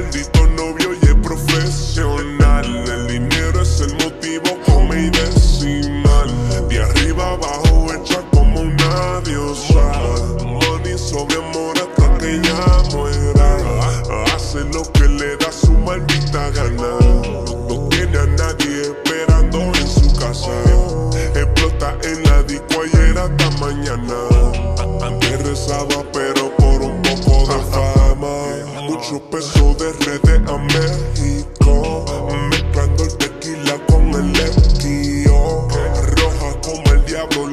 maldito novio y es profesional. El dinero es el motivo, come y decimal. De arriba abajo hecha como una diosa. Money sobre amor hasta que ella muera. Hace lo que le da su maldita gana. No tiene a nadie esperando en su casa. Explota en la disco ayer hasta mañana. Antes rezaba, pero Mucho peso de redes a México. Mezclando el tequila con el esquío. Roja como el diablo,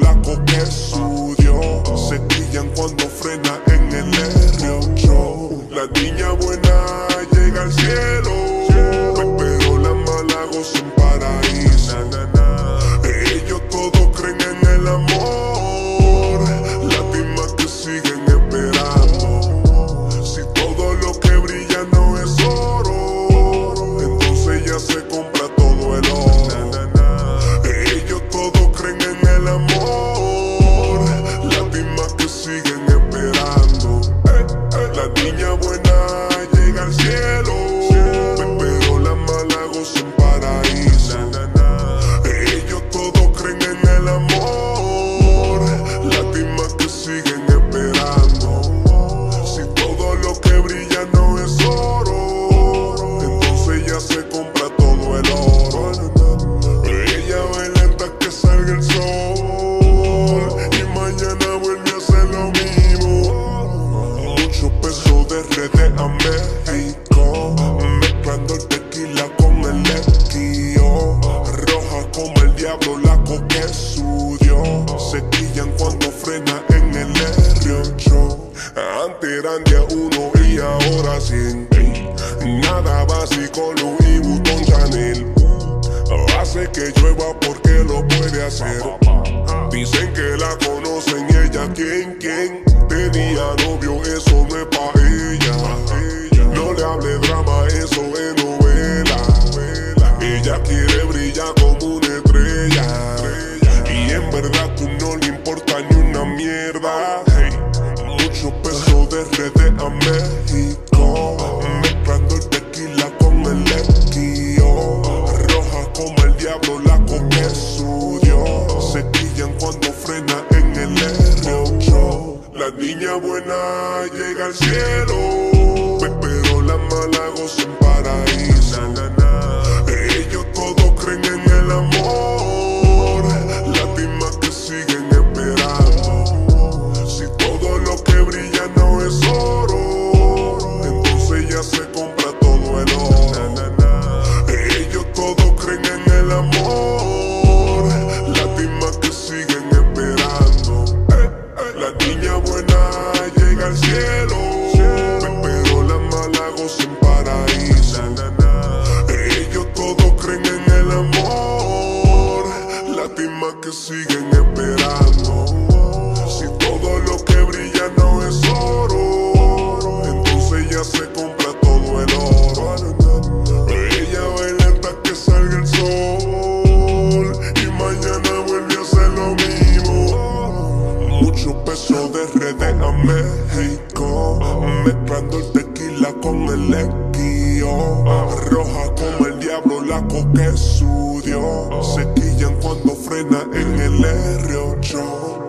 Diablo, la coque sudio. Se quillan cuando frena en el R8. Antes eran de uno y ahora cien. Nada básico, Louis Vuitton Chanel. Hace que llueva porque lo puede hacer. Dicen que la conocen ella quién, quién. Diablo, la coque sudio. Se quillan cuando frena en el R8. La niña buena llega al cielo. Siguen esperando. Si todo lo que brilla no es oro, entonces ya se compra todo el oro. Ella baila hasta que salga el sol. Y mañana vuelve a hacer lo mismo. Mucho peso de redes a México. Mezclando el el esquío. Roja como el diablo, la coque sudio. Se quillan cuando frena en el R8.